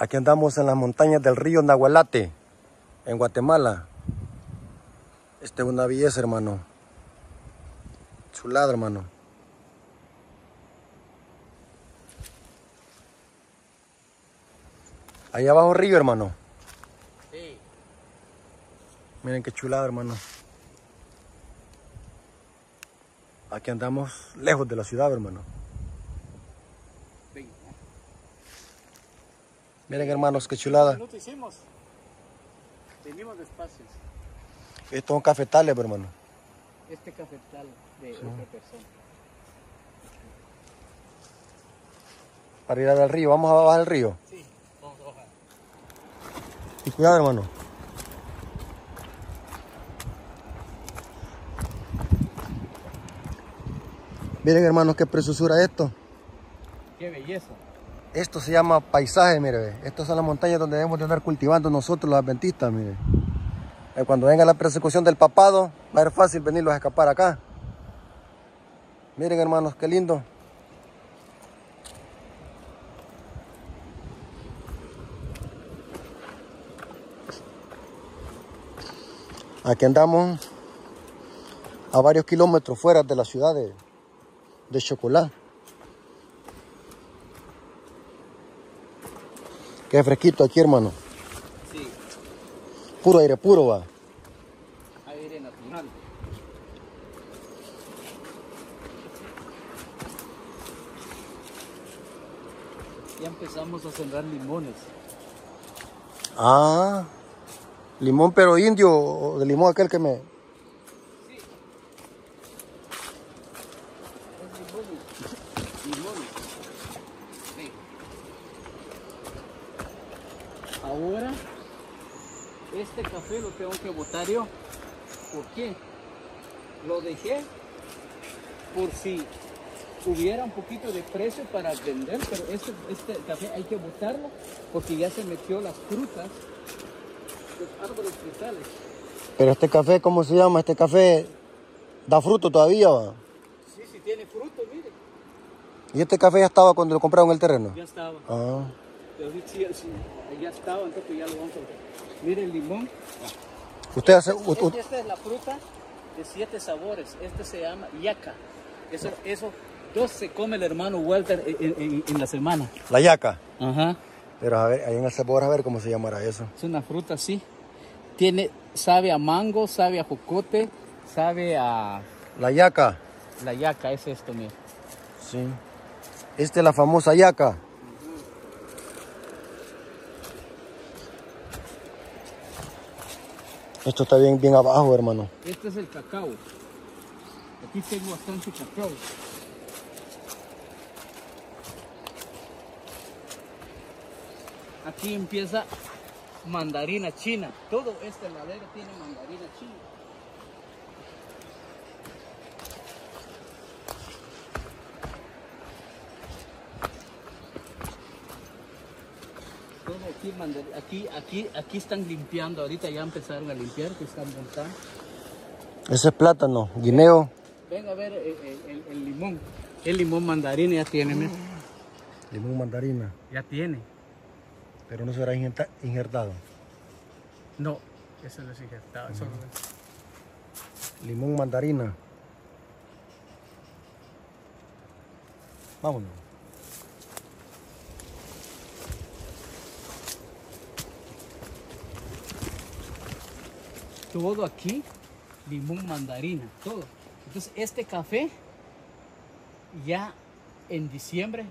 Aquí andamos en las montañas del río Nahualate, en Guatemala. Este es una belleza, hermano. Chulada, hermano. Allá abajo río, hermano. Sí. Miren qué chulada, hermano. Aquí andamos lejos de la ciudad, hermano. Miren, hermanos, qué chulada. minuto hicimos? Venimos despacio. Estos son cafetales, hermano. Este cafetal de otra persona. Para ir al río. Vamos a bajar el río. Sí, vamos a bajar. Y cuidado, hermano. Miren, hermanos, qué preciosura esto. Qué belleza. Esto se llama paisaje, mire. Estas son las montañas donde debemos de andar cultivando nosotros los adventistas, mire. Eh, Cuando venga la persecución del papado, va a ser fácil venirlos a escapar acá. Miren, hermanos, qué lindo. Aquí andamos a varios kilómetros fuera de la ciudad de, de Chocolá. Qué fresquito aquí, hermano. Sí, Puro aire puro, va. aire natural. Ya empezamos a sembrar limones. Ah, limón pero indio o de limón aquel que me... Es limones. Limones. Sí. Ahora, este café lo ¿Por qué? Lo dejé por si hubiera un poquito de precio para vender, pero este, este café hay que botarlo porque ya se metió las frutas, los árboles frutales. Pero este café, ¿cómo se llama? Este café da fruto todavía, va. Sí, sí tiene fruto, mire. Y este café ya estaba cuando lo compraron el terreno. Ya estaba. Ah, Pero sí, sí, ya estaba, entonces ya lo vamos a ver. Mire el limón. Usted hace... Este- Esta es la fruta de siete sabores. Este se llama yaca. Eso, eso, dos se come el hermano Walter en, en- en la semana. la yaca. Ajá. Pero a ver, en el sabor a ver cómo se llamará eso. Es una fruta así. Tiene, sabe a mango, sabe a jocote, sabe a La yaca. la yaca. Es esto, mira. Sí. Esta es la famosa yaca. Esto está bien, bien abajo, hermano. Este es el cacao. Aquí tengo bastante cacao. Aquí empieza mandarina china. Todo este ladero tiene mandarina china. Aquí, mandar- aquí, aquí, aquí están limpiando. Ahorita ya empezaron a limpiar, que están montando. Ese es plátano, guineo. Ven a ver el, el- el- limón. El limón mandarina ya tiene, mira. Limón mandarina. Ya tiene. Pero no será injerta- injertado. No, eso no es injertado. Eso no es. Limón mandarina. Vámonos. Todo aquí, limón mandarina, todo. Entonces, este café, ya en diciembre,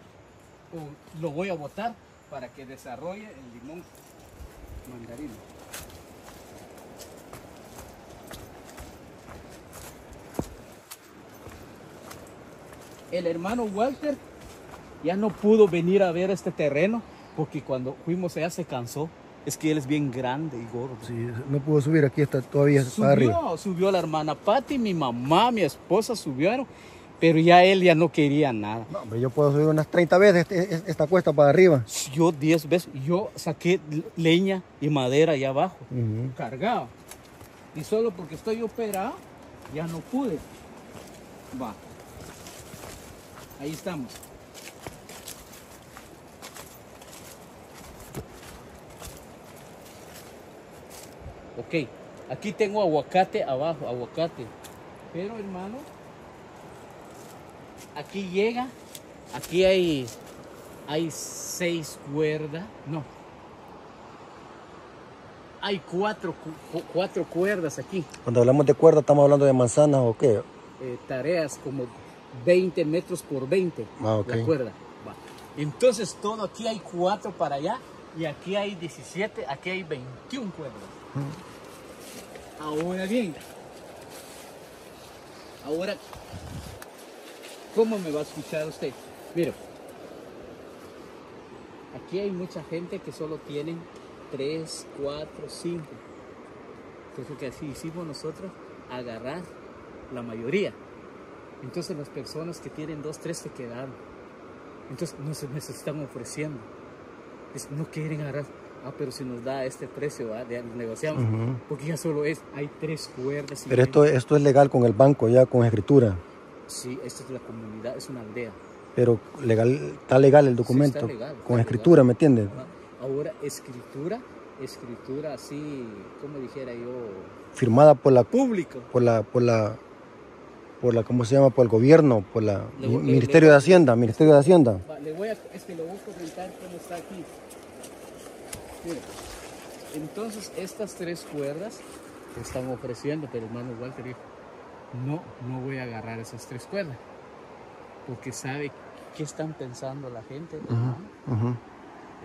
lo voy a botar para que desarrolle el limón mandarina. El hermano Walter ya no pudo venir a ver este terreno porque cuando fuimos allá se cansó. Es que él es bien grande y gordo. Sí, no pudo subir aquí hasta todavía para arriba. Subió, subió la hermana Patti, mi mamá, mi esposa subieron, pero ya él ya no quería nada. No, yo puedo subir unas 30 veces este- esta cuesta para arriba. Yo 10 veces, yo saqué leña y madera allá abajo, cargado. Y solo porque estoy operado, ya no pude. Va. Ahí estamos. Ok, aquí tengo aguacate abajo, aguacate. Pero hermano, aquí llega, aquí hay, hay seis cuerdas, no. Hay cuatro, cu- cuatro cuerdas aquí. Cuando hablamos de cuerda, ¿estamos hablando de manzanas o qué? eh, tareas como 20 metros por 20 Ah, ok. la cuerda. Va. Entonces todo aquí hay 4 para allá y aquí hay 17, aquí hay 21 cuerdas. Ahora bien, ahora, ¿cómo me va a escuchar usted? Mira, aquí hay mucha gente que solo tienen 3, 4, 5. Entonces lo que así hicimos nosotros, agarrar la mayoría. Entonces las personas que tienen dos, tres se quedaron. Entonces no se nos están ofreciendo. No quieren agarrar. Ah, pero si nos da este precio, ¿va? Ya negociamos. Porque ya solo es, hay tres cuerdas. y Pero esto, esto es legal con el banco ya, con escritura. Sí, esta es la comunidad, es una aldea. Pero legal, está legal el documento. legal, está con legal. escritura, ¿me entiendes? Ahora, escritura, escritura así, como dijera yo, Firmada por la, público. por la, por la, por la, ¿cómo se llama? Por el gobierno, por la Le Ministerio le- de Hacienda, Ministerio de Hacienda. Le voy a, es que le voy a comentar cómo está aquí. Mira, entonces estas tres cuerdas te están ofreciendo, pero hermano Walter dijo, no, no voy a agarrar esas tres cuerdas, porque sabe qué están pensando la gente,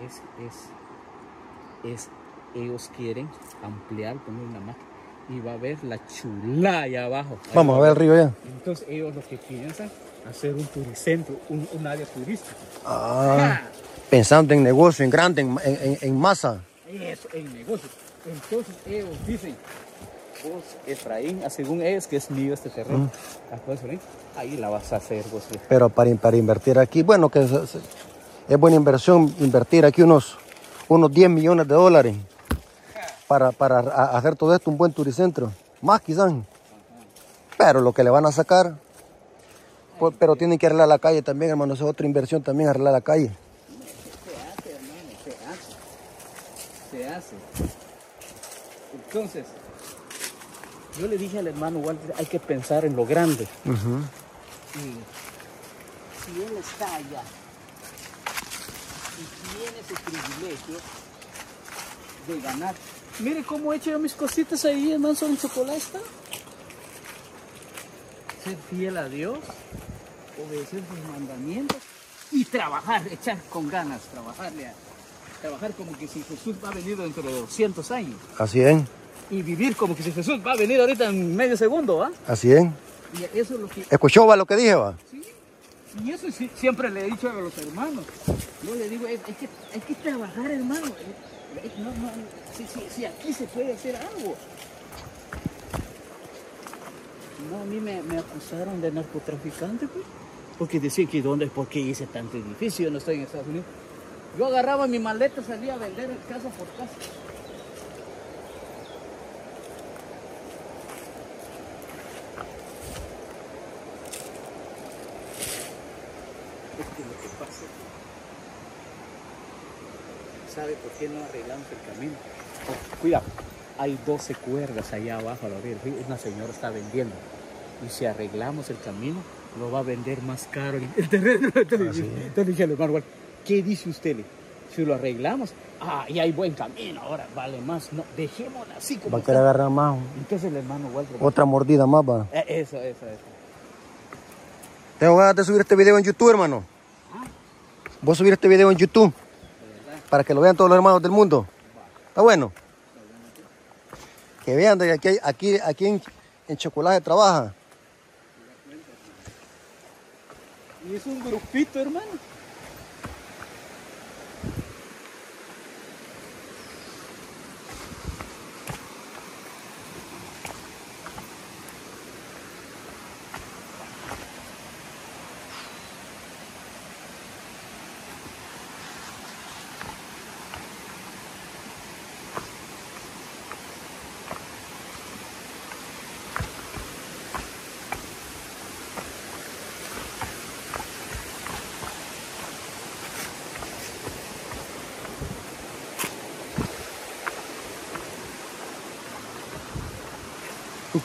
es, es, es, ellos quieren ampliar, poner una máquina, y va a ver la chulá allá abajo. Ahí Vamos va a ver el río ya. Entonces ellos lo que piensan, hacer un turicentro, un, un área turística. Ah, pensando en negocio, en grande, en, en- en masa. Eso, en negocio. Entonces ellos dicen, vos, Efraín, ah, según ellos, que es mío este terreno. Ah, pues, Ahí la vas a hacer vos. Efraín. Pero para, para invertir aquí, bueno, que es, buena inversión invertir aquí unos, unos 10 millones de dólares para, para hacer todo esto un buen turicentro. Más quizás. Pero lo que le van a sacar, pues, pero tienen que arreglar la calle también, hermano. Esa es otra inversión también, arreglar la calle. Se hace, hermano, se hace. Se hace. Entonces, yo le dije al hermano Walter, hay que pensar en lo grande. Y si él está allá y tiene ese privilegio de ganar. Mire cómo he hecho yo mis cositas ahí, hermano, son chocolate. Ser fiel a Dios, obedecer sus mandamientos y trabajar, echar con ganas, trabajarle a, trabajar como que si Jesús va a venir dentro de 200 años Así es, y vivir como que si Jesús va a venir ahorita en medio segundo, ¿va? así es. Y eso es lo que ¿Escuchó va lo que dije, va? Sí, y eso sí- siempre le he dicho a los hermanos. Yo le digo, hay, que, hay que trabajar, hermano. Eh, eh, No, no, sí, aquí se puede hacer algo. No, a mí me, me acusaron de narcotraficante, pues. Porque decían que dónde, por qué hice tanto edificio, no estoy en Estados Unidos. Yo agarraba mi maleta, salía a vender casa por casa. Es lo que pasa, ¿sabe por qué no arreglamos el camino? Oh, cuidado, hay 12 cuerdas allá abajo a la orilla. Una señora está vendiendo. Y si arreglamos el camino, lo va a vender más caro el terreno. Entonces le dije al hermano, "Bueno, ¿qué dice usted? Si lo arreglamos, ah, y hay buen camino, ahora vale más. No, dejémoslo así como Va a está. querer agarrar más. Entonces el hermano Walter, Otra mordida más, va. eh, eso, eso, eso. Tengo ganas de subir este video en YouTube, hermano. Ah, Voy a subir este video en YouTube de verdad. para que lo vean todos los hermanos del mundo. Está bueno. Que vean de aquí, aquí, aquí en, en Chocolate trabaja. Y es un grupito, hermano.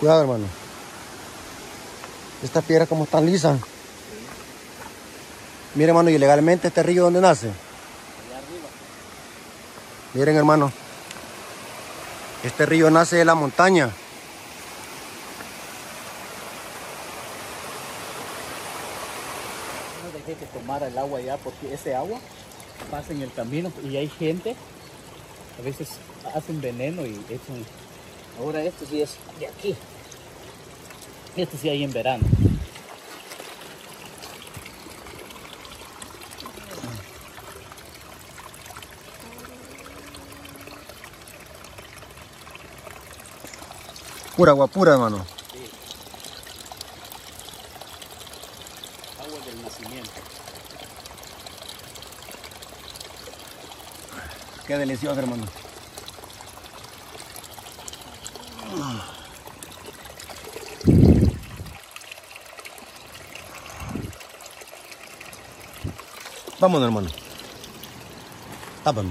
Cuidado, hermano. Estas piedras como están lisas. Miren, hermano, y legalmente este río, ¿dónde nace? Miren, hermano. Este río nace de la montaña. No dejé que tomara el agua ya porque ese agua pasa en el camino y hay gente, a veces hacen veneno y echan. Ahora esto sí es de aquí. Este sí hay en verano. Pura agua pura, hermano. Agua del nacimiento. Qué delicioso, hermano. Vámonos, hermano. Tápame.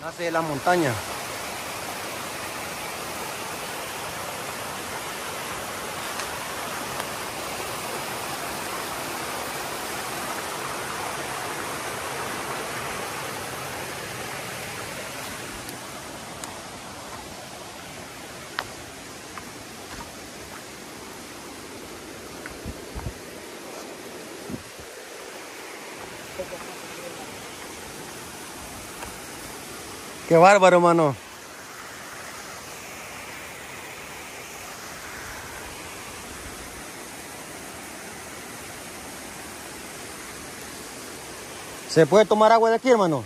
Nace de la montaña. Qué bárbaro, hermano. ¿Se puede tomar agua de aquí, hermano?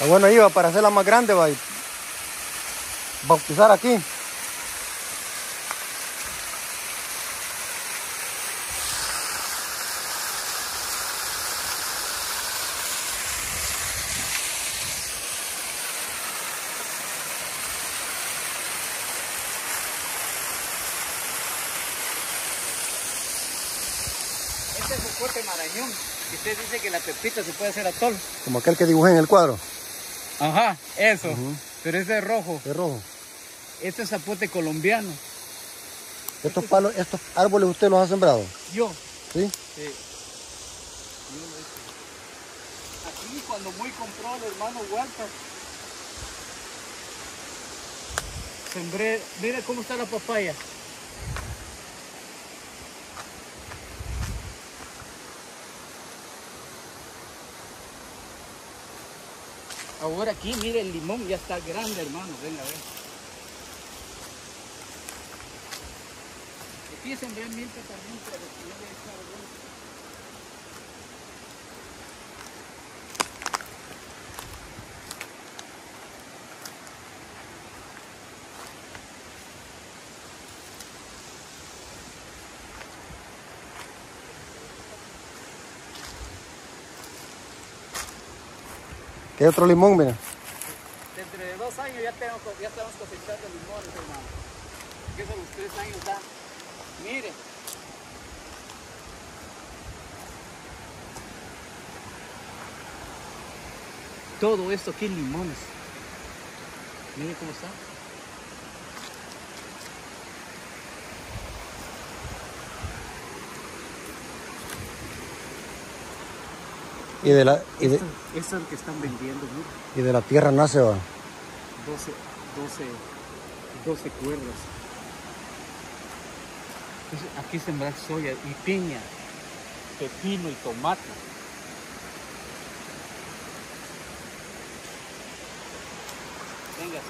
Ah, bueno, iba para hacerla más grande, va. y Bautizar aquí. Este es un corte marañón. Y usted dice que la pepita se puede hacer atol. Como aquel que dibujé en el cuadro. Ajá, eso. Pero ese es rojo. De rojo. Este es zapote colombiano. Estos palos, estos árboles usted los ha sembrado. Yo. ¿Sí? Sí. Aquí cuando muy compró el hermano Huerta. Sembré, mira cómo está la papaya. Ahora aquí, mire el limón ya está grande, hermano. Venga, a ver. Sembré milpa también, pero si no le ¿Qué otro limón, mira? Dentro de dos años ya tenemos, ya estamos cosechando limones, hermano. Que eso a los tres años da. Mire. Todo esto aquí limones. Mire cómo está. Y de la, y de, es que están vendiendo, y de la tierra nace, va. 12, 12, 12 cuerdas. Aquí sembrar soya y piña, pepino y tomate. Venga.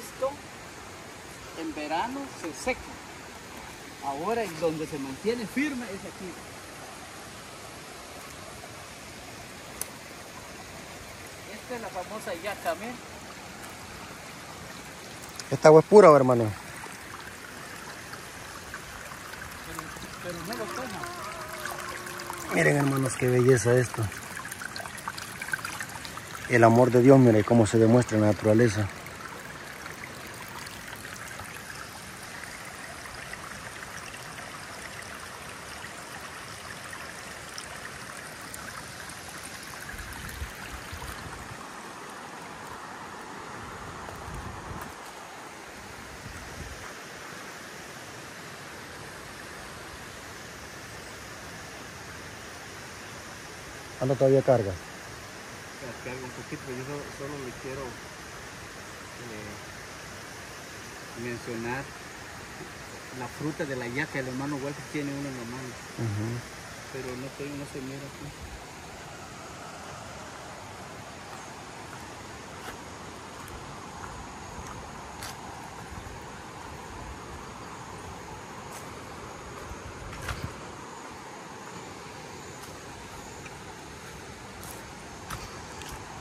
Esto en verano se seca. Ahora es donde se mantiene firme es aquí. Esta es la famosa yacamé. Esta agua es pura, hermano. Pero, pero no lo toma. Miren, hermanos, qué belleza esto. El amor de Dios, miren cómo se demuestra en la naturaleza. Anda todavía carga. Carga un poquito, yo solo, solo le quiero eh, mencionar la fruta de la yaca. El hermano Walter tiene una en la mano, pero no, tengo, no se mira aquí.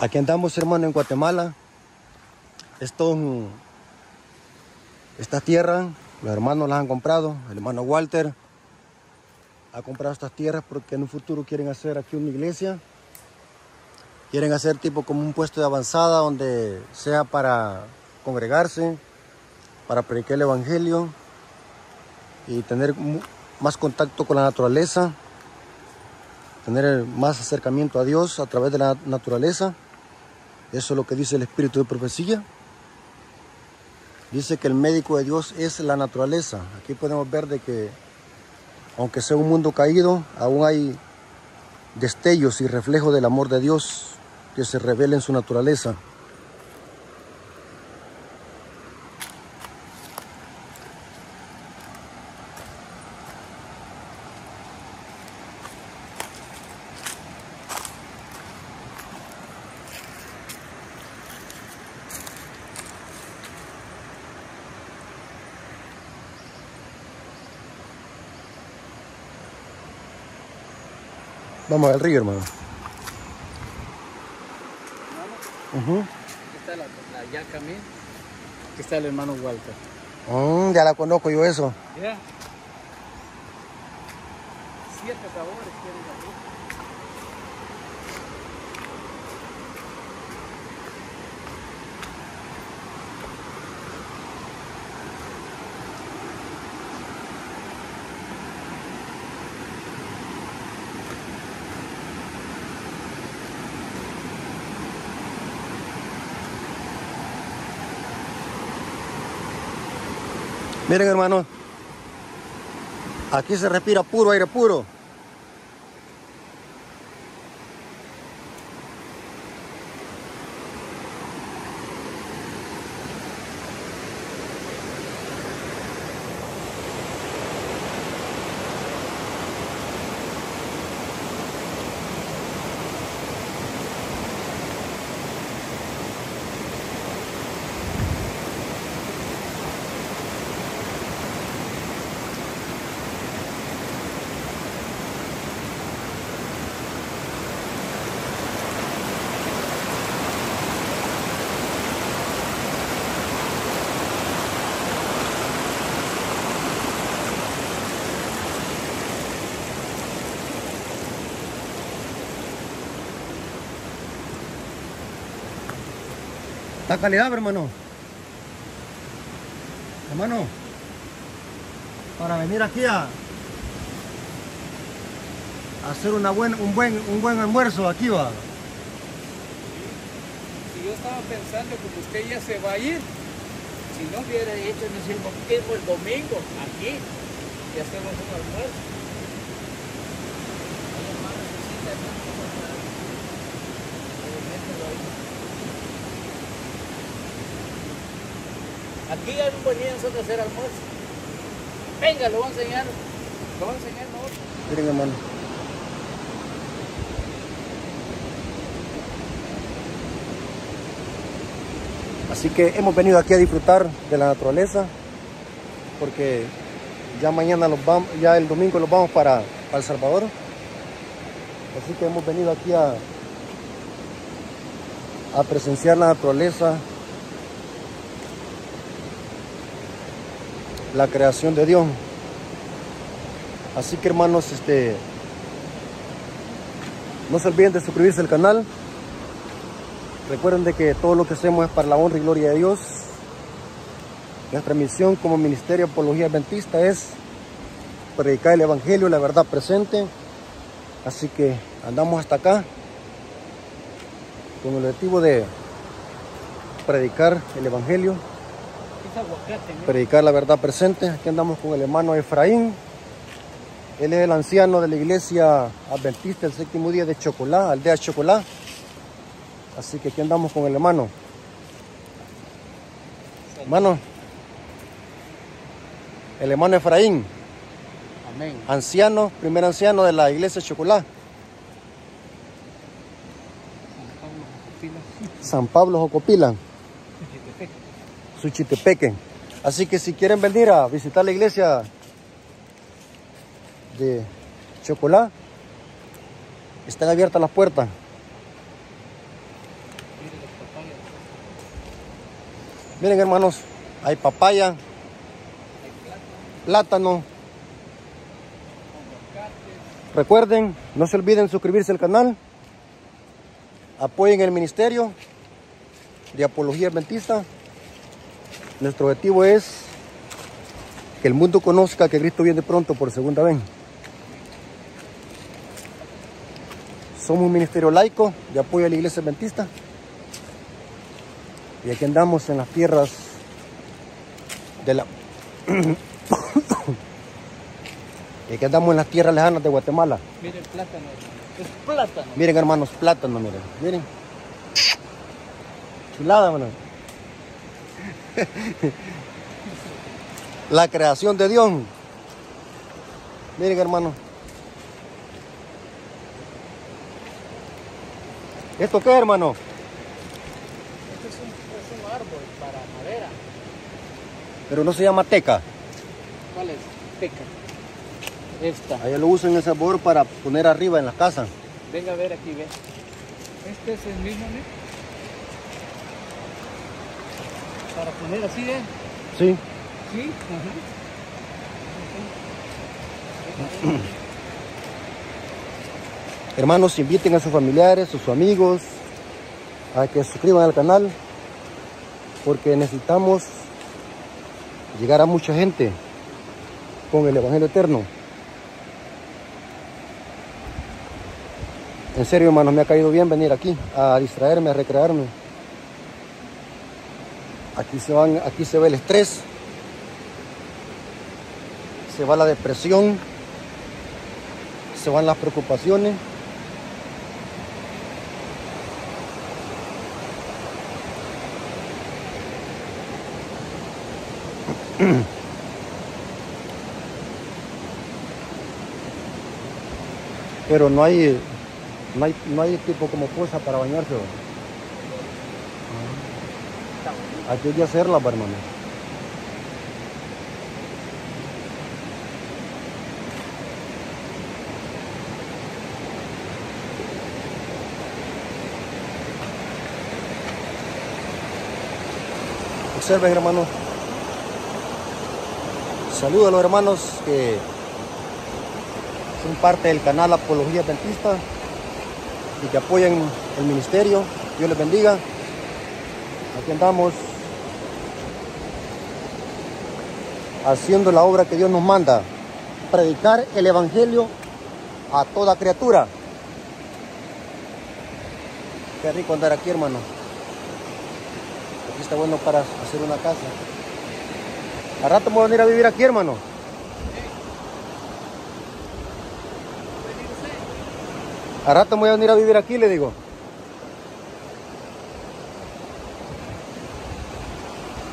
Aquí andamos, hermano, en Guatemala. Esto, esta tierra, los hermanos las han comprado. El hermano Walter ha comprado estas tierras porque en un futuro quieren hacer aquí una iglesia. Quieren hacer tipo como un puesto de avanzada donde sea para congregarse, para predicar el evangelio y tener más contacto con la naturaleza, tener más acercamiento a Dios a través de la naturaleza. Eso es lo que dice el espíritu de profecía. Dice que el médico de Dios es la naturaleza. Aquí podemos ver de que, aunque sea un mundo caído, aún hay destellos y reflejos del amor de Dios que se revela en su naturaleza. Vamos al río, hermano. Hermano, Ujú. aquí está la, la yacamé. Aquí está el hermano Walter. Mm, ya la conozco yo eso. Ya. Siete sabores tienen aquí. Miren, hermano. Aquí se respira puro aire puro. La calidad, hermano. Hermano, para venir aquí a, hacer una buen, un, buen, un buen almuerzo aquí va. Y yo estaba pensando que usted ya se va a ir, si no hubiera hecho bautismo el domingo, aquí, y hacemos un almuerzo. Ay, hermano, necesita hacer un almuerzo. Eh, mételo ahí. Aquí ya no venían nosotros a hacer almuerzo. Venga, lo voy a enseñar. Lo voy a enseñar nosotros. Miren hermano. Así que hemos venido aquí a disfrutar de la naturaleza porque ya mañana los vamos, ya el domingo los vamos para, para El Salvador. Así que hemos venido aquí a, a presenciar la naturaleza, la creación de Dios. Así que hermanos, este, no se olviden de suscribirse al canal. Recuerden de que todo lo que hacemos es para la honra y gloria de Dios. Nuestra misión como Ministerio de Apología Adventista es predicar el Evangelio, la verdad presente. Así que andamos hasta acá con el objetivo de predicar el Evangelio. Predicar la verdad presente. Aquí andamos con el hermano Efraín. Él es el anciano de la iglesia adventista el séptimo día de Chocolá, aldea Chocolá. Así que aquí andamos con el hermano. Hermano, el hermano Efraín, Amén. anciano, primer anciano de la iglesia Chocolá, San Pablo Jocopila, Suchitepeque. Así que si quieren venir a visitar la iglesia de Chocolá, están abiertas las puertas. Miren hermanos, hay papaya, plátano. Recuerden, no se olviden suscribirse al canal. Apoyen el ministerio de Apología Adventista. Nuestro objetivo es que el mundo conozca que Cristo viene pronto por segunda vez. Somos un ministerio laico de apoyo a la iglesia adventista. Y aquí andamos en las tierras de la... y aquí andamos en las tierras lejanas de Guatemala. Mire el plátano, hermano. Es plátano. Miren hermanos, plátano, miren, miren. Chulada, mano. La creación de Dios. Miren hermano. ¿Esto qué hermano? Este es un, es un árbol para madera. Pero no se llama teca. ¿Cuál es? Teca. Esta. Allá lo usan en El Salvador para poner arriba en la casa. Venga a ver aquí, ve. Este es el mismo, ¿no? Para poner así, ¿eh? Sí. Sí. Hermanos, inviten a sus familiares, a sus amigos a que se suscriban al canal porque necesitamos llegar a mucha gente con el Evangelio Eterno. En serio, hermanos, me ha caído bien venir aquí a distraerme, a recrearme. Aquí se, van, aquí se ve el estrés, se va la depresión, se van las preocupaciones. Pero no hay, no hay, no hay tipo como cosa para bañarse. ¿O? Hay que hacerla, hermano. Observen, hermanos. Saludos a los hermanos que son parte del canal Apología Adventista y que apoyan el ministerio. Dios les bendiga. Aquí andamos haciendo la obra que Dios nos manda. Predicar el Evangelio a toda criatura. Qué rico andar aquí, hermano. Aquí está bueno para hacer una casa. A rato me voy a venir a vivir aquí, hermano. A rato me voy a venir a vivir aquí, le digo.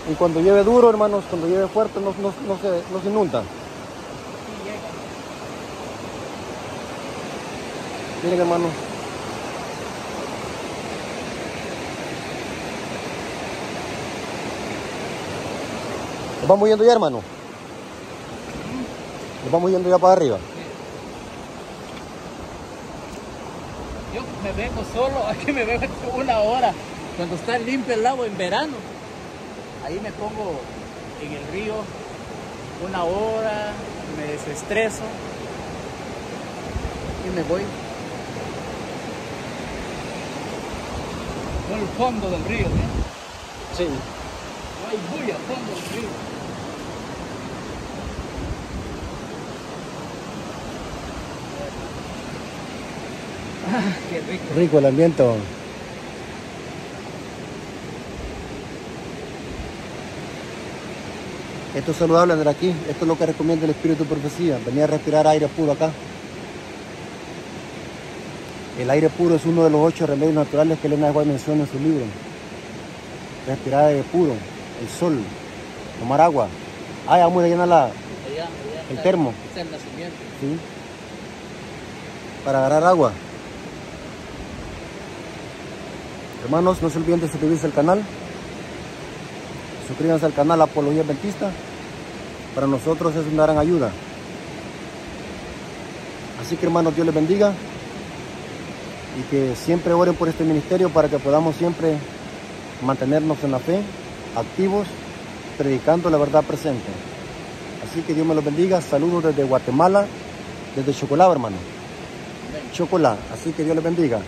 Y cuando llueve duro, hermanos, cuando llueve fuerte, no, no, se, inunda. Miren, hermano. Nos vamos yendo ya, hermano. Nos vamos yendo ya para arriba. Yo me vengo solo, aquí me vengo una hora. Cuando está limpio el agua en verano, ahí me pongo en el río una hora, me desestreso y me voy. Por el fondo del río, ¿eh? Sí. No hay bulla al fondo del río. Ah, qué rico. Rico el ambiente. Esto es saludable andar aquí. Esto es lo que recomienda el Espíritu de Profecía. Venir a respirar aire puro acá. El aire puro es uno de los ocho remedios naturales que Elena White menciona en su libro. Respirar aire puro, el sol, tomar agua. Ah, ya vamos a llenar la, El termo. ¿sí? Para agarrar agua. Hermanos, no se olviden de suscribirse al canal. Suscríbanse al canal Apología Adventista. Para nosotros es una gran ayuda. Así que hermanos, Dios les bendiga. Y que siempre oren por este ministerio para que podamos siempre mantenernos en la fe, activos, predicando la verdad presente. Así que Dios me los bendiga. Saludos desde Guatemala, desde Chocolá, hermano. Chocolá. Así que Dios les bendiga.